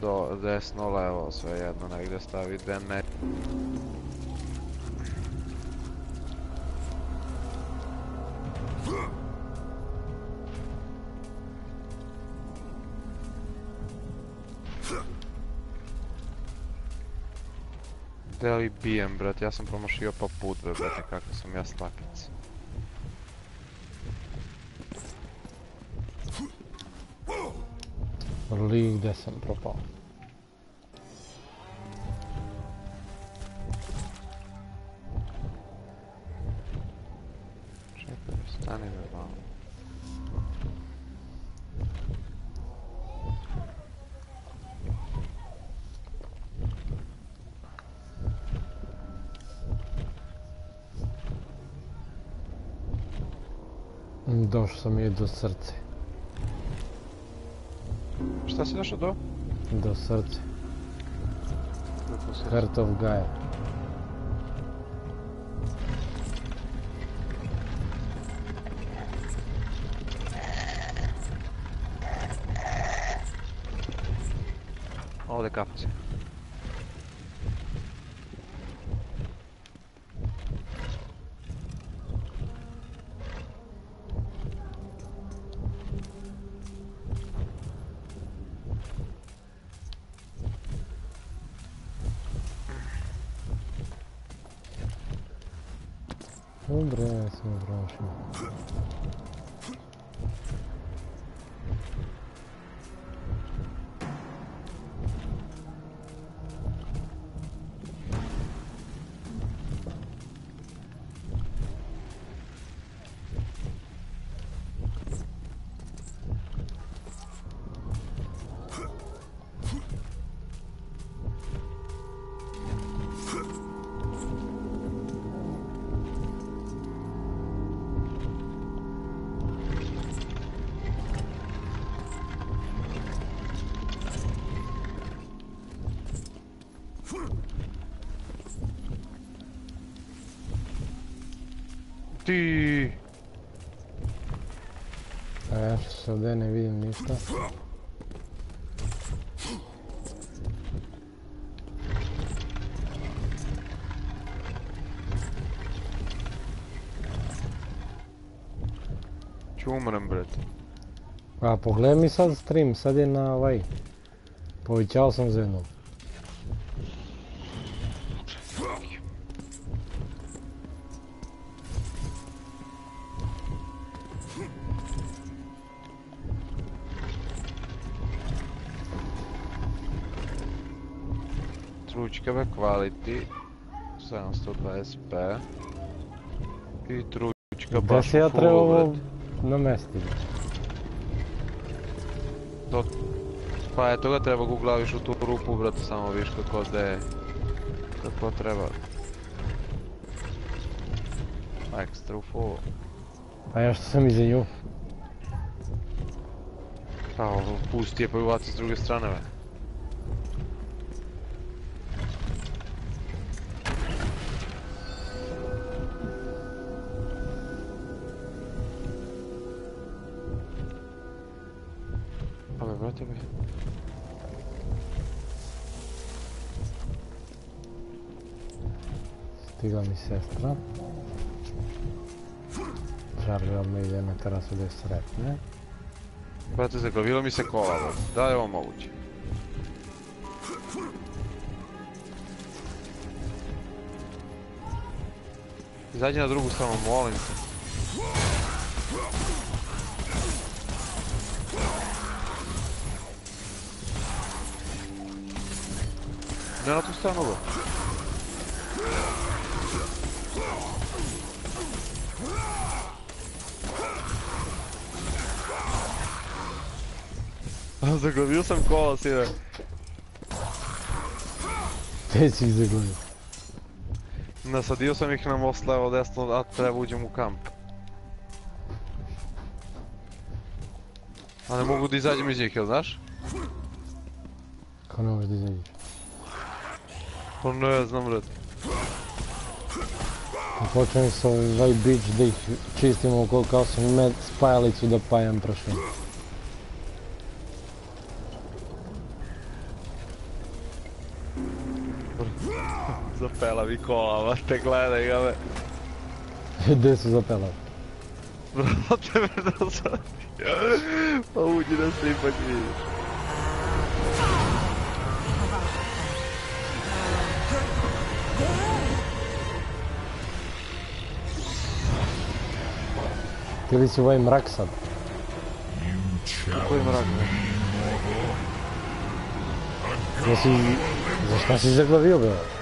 do desno, levo, sve jedno, negdje stavi me... Da li bijem, brat, ja sam promašio pa put, bre, brate, kako sam ja slakic. Li gdje sam propao. Čekaj, stani bre malo. Došao sam i do srce. Šta si došao do? Do se- Heart of Gaia. Ovdje kafa si. Dobro, Ti. Se ovdje ne vidim ništa. Ću umrem, brate. A pogledaj mi sad stream, sad je na ovaj. Povećao sam za jednom. trojčka kvality, 720p и тройчка баш е, Да си я трябва на место. То, това е, тога трябва го главиш от рупо, брат, само виж какво да е. Какво трябва. Екстра уфо. А я ще съм изенил. Право, пусти е с друга страна, бе. Sestra. Charlie ide na terasu da je sretne. Brate, zaglavilo mi se kola, brate. Da je ovo moguće? Izađi na drugu stranu, molim te. Ne na tu stranu, bro. Zaglavio sam kola, sine. Gdje si ih zaglavio? Nasadio sam ih na most levo desno, a treba uđem u kamp. A ne mogu da izađem iz njih, jel znaš? Kako ne možeš da izađeš? Pa ne znam, red. Pa Počnem sa ovaj bić da ih čistimo kao sam med spajalicu da pajam prašinu. Zapela mi kola, te gledaj ga me. Gdje su zapelali? Brate, me da sad. Pa uđi da se ipak vidiš. Ili si ovaj mrak sad? Kako je mrak? Jesi... Za šta si zaglavio, bre?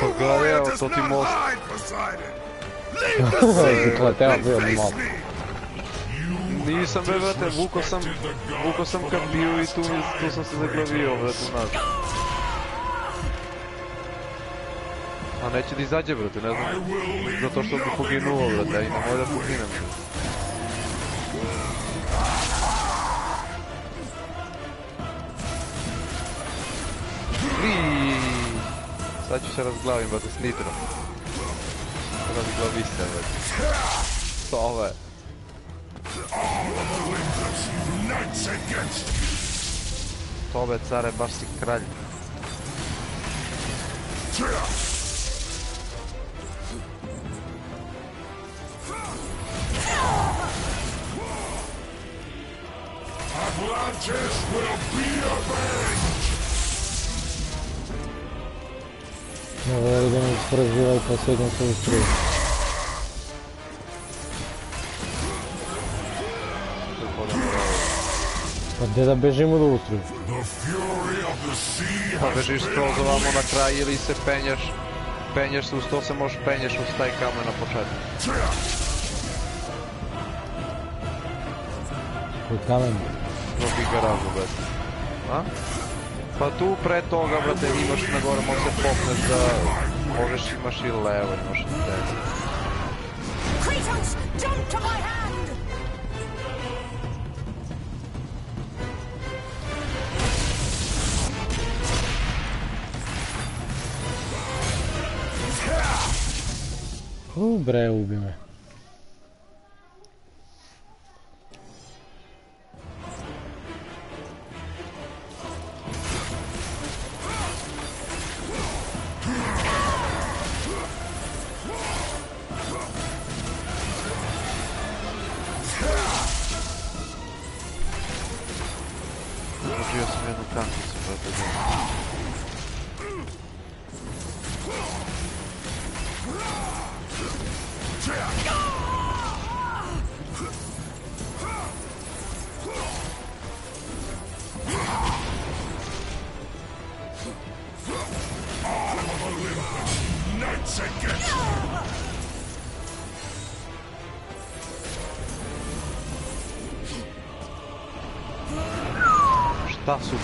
Pa gledaj, evo, to ti most. Kleteo bio malo. Nisam brate, vuko sam, vuko sam kad bio i tu, tu sam se zaglavio, brate, nazad. A neće da izađe, brate, ne znam, zato što bi poginuo, brate, i nemoj da poginem, Sad ću se razglavim, brate, s nitrom. Razglavi se, brate. To ovo je. Tobe, care, baš si kralj. Atlantis will be avenged! Evo idemo isprzivaj posljednju svoju struju. Pa gdje da bežimo do ustruju? Pa bežiš skroz ovamo na kraj ili se penješ. Penješ se uz to se možeš penješ uz taj kamen na početku. Koji kamen? Drugi garažu, brate. A? Pa tu pre toga, brate, imaš na gore, možeš se popneš da... Možeš, imaš i levo, imaš i desno. Kratos, jump to my hand! U bre, ubi me. Šta su,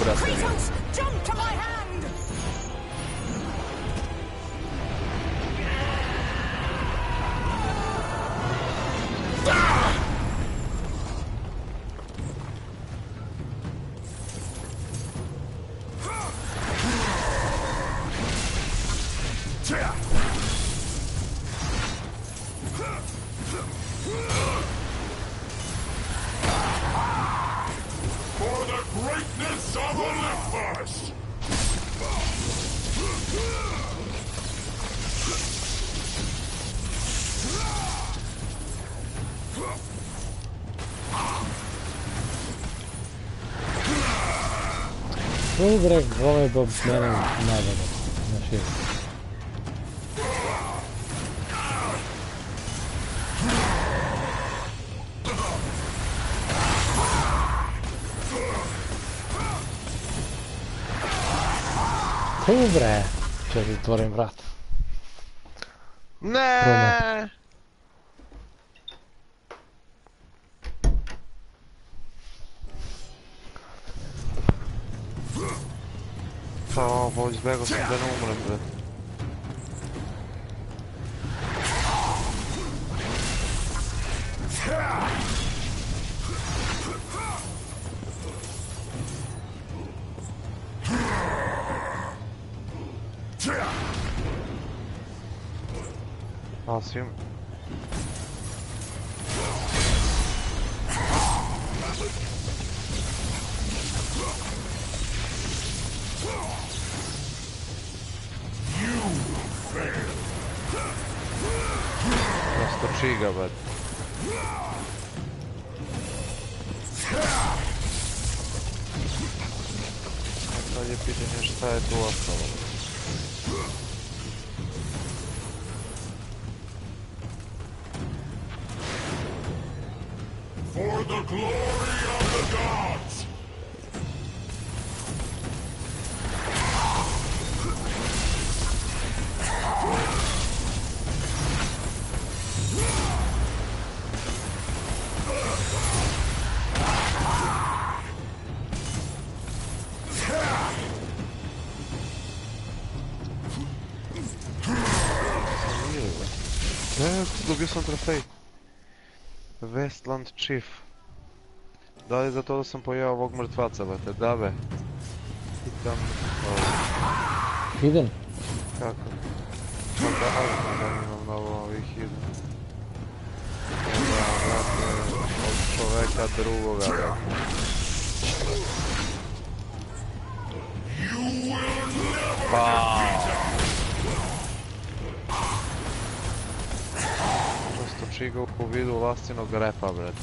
Ovo je do mene nabada. Na širu. U bre, čekaj, otvorim vrat. Ne! Promet. Pa ovo, izbjegao sam da ne A sad je pitanje šta je tu ostalo. For the glory sam trofej. Westland Chief. Da li za to da sam pojeo ovog mrtvaca, brate? Da be. Pitam... o, Idem. Kako? Pa da, ali da imam mnogo ovih ide. Da, brate, od čoveka drugoga, brate. Pa. Prosto čiga u vidu vlastinog repa, brate.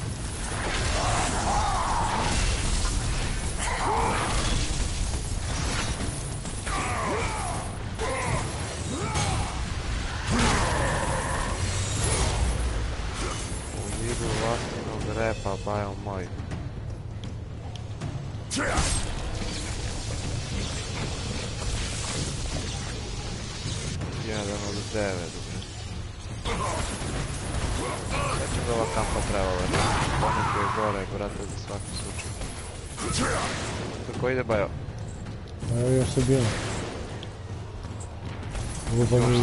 U vidu vlastinog repa, bajo moj. Jedan od devet, bre. Će da ova kampa treba, brate. Poneki je gore, brate, za svaki slučaj. Kako ide, bajo? Evo još se bilo. Lupa mi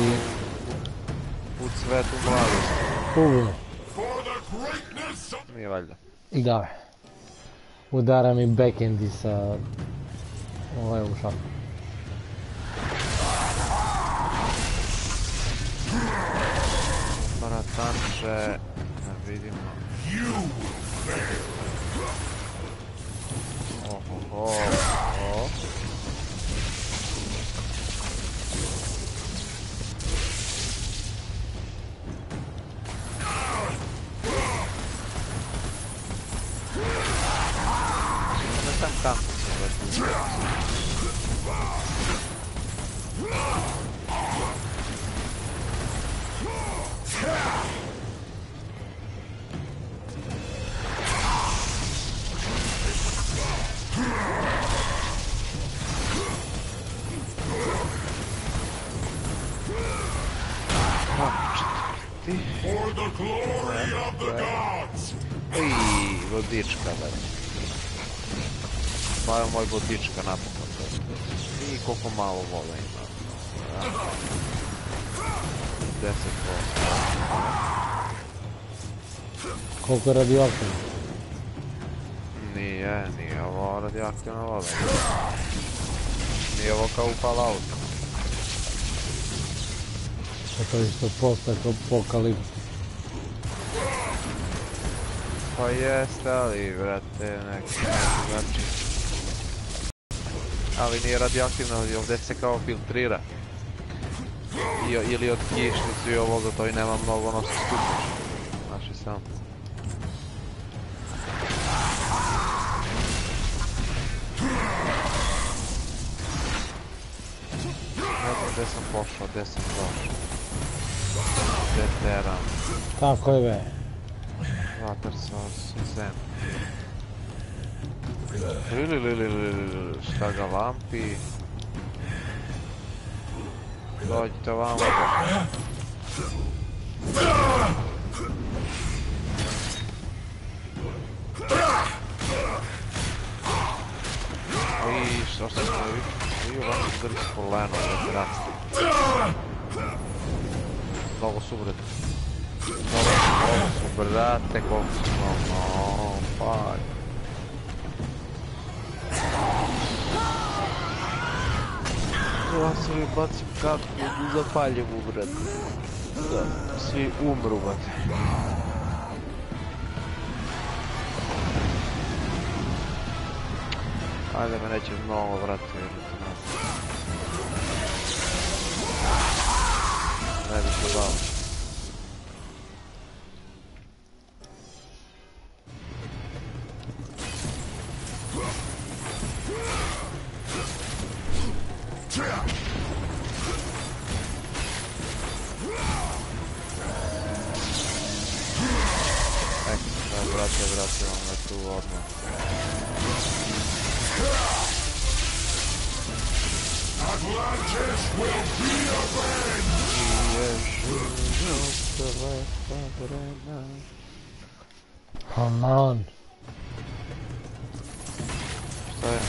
U cvetu mladosti. uvo. For the greatness of Nije valjda. Da. Udara mi backendi sa... Ovaj u šaku. Baratanče, da vidimo. Ohoho, o. Ne tam kampu se vodička, već. Pa je moj vodička napokon. I koliko malo vode ima. Ja. 10%. Koliko je radioaktivno? Nije, nije ovo radioaktivna voda. Nije ovo kao u Falloutu. Pa to je isto posta kao Pa jeste, ali, brate, neki drugačiji. Ali nije radioaktivno, ali ovdje se kao filtrira. Ili od kišnicu i ovoga, to i nema mnogo ono se skupiš. I sam. Gdje sam pošao, gdje sam došao. Veteran, Tako je water source, zem. Ili, ili, ili, ili, šta ga vampi? Dođite vamo. I što se stoji? I ovako udari s brate. Mnogo su, mnogo su brate, koliko su mnogo, pa... Ja sam mi bacim kako u zapaljevu, brate. Da, svi umru, brate. Ajde me neće mnogo, brate. Ne bi se dao. Šta je?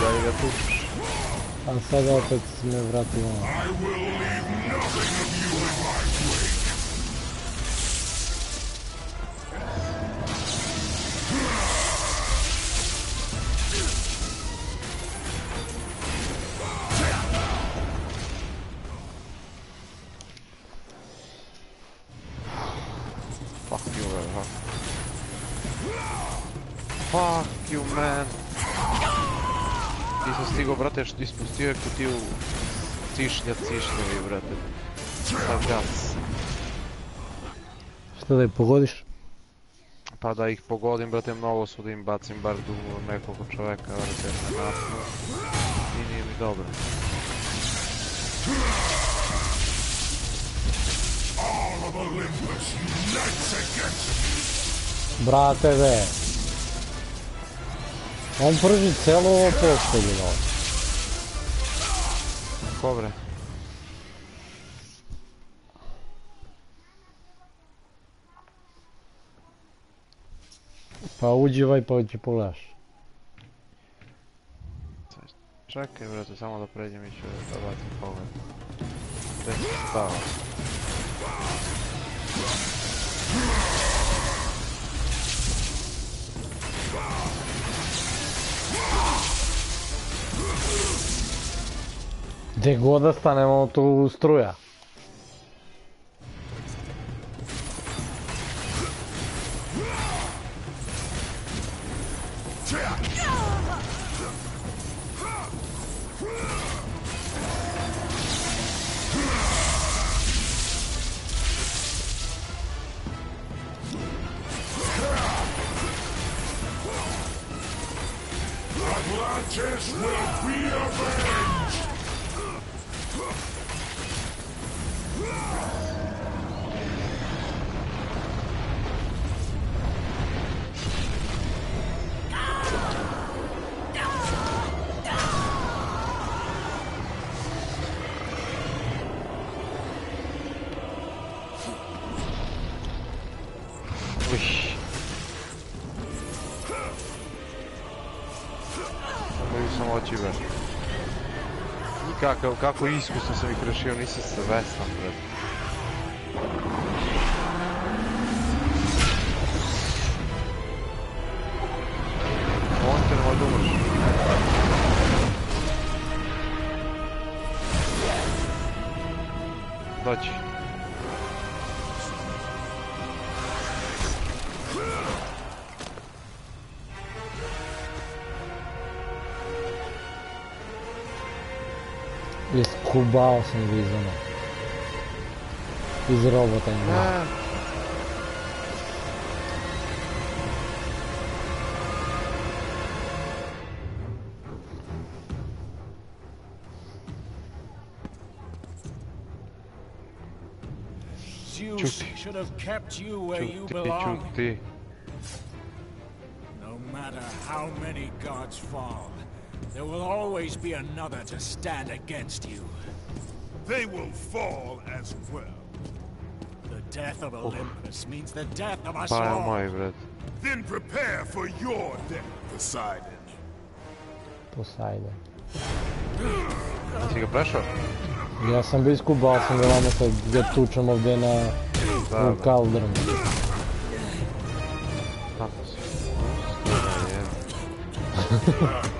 Da li ga tučiš? A sada opet me vratio ono. Brate, što ispustio je kutiju cišnja cišnjevi, brate. Sad gas. Šta da je pogodiš? Pa da ih pogodim, brate, mnogo su da im bacim bar du nekoliko čoveka, brate, na nasnu. I nije mi dobro. Brate ve. On prži celo ovo postolje, no. Ko, bre? Pa uđivaj pa će pogledaš. Čekaj, brate, samo da pređem i ću da bacim pogled. Gde Gdzie głoda stanęło, tu struja. Righteous will be avenged! Kako, kako iskusno sam ih rešio, nisam svestan, bre. On Кубаус невиданно. Из робота не should have kept you where you belong. No matter how many gods fall, there will always be another to stand against you. They will fall as well. The death of Olympus means the death of us Pa je all. moj, bre. Then prepare for your death, Poseidon. Poseidon. Jesi ga prešao? Ja sam bio iskubao sam ga vamo kad ga tučem ovdje na Da,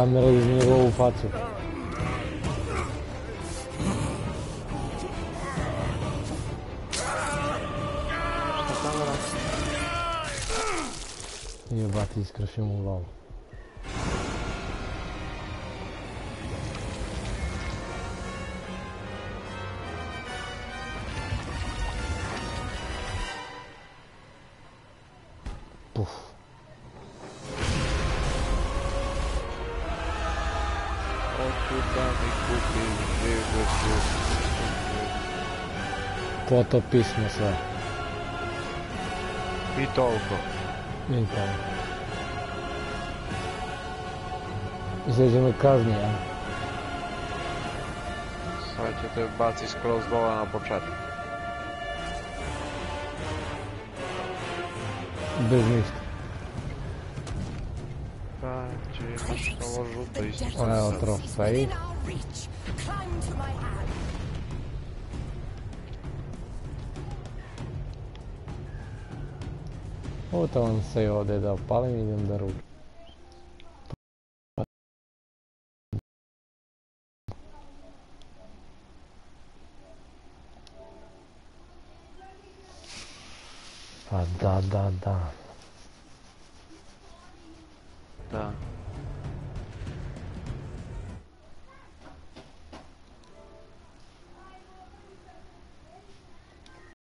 camera już nie było facu. Nie, Batis, się uwało. Kupiš život. Potopi smo sve. I toliko. I to. Izađe me kazni, a? Sad ću te baci skroz dole na početak. Bez ništa. Pa će imaš ovo žuto isto. The što Evo sad. trofej. within our reach. Climb to my hand. Ovo vam se ovdje da opalim i idem da ručam. Pa da, da, da. Da.